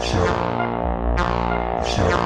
Все. Все.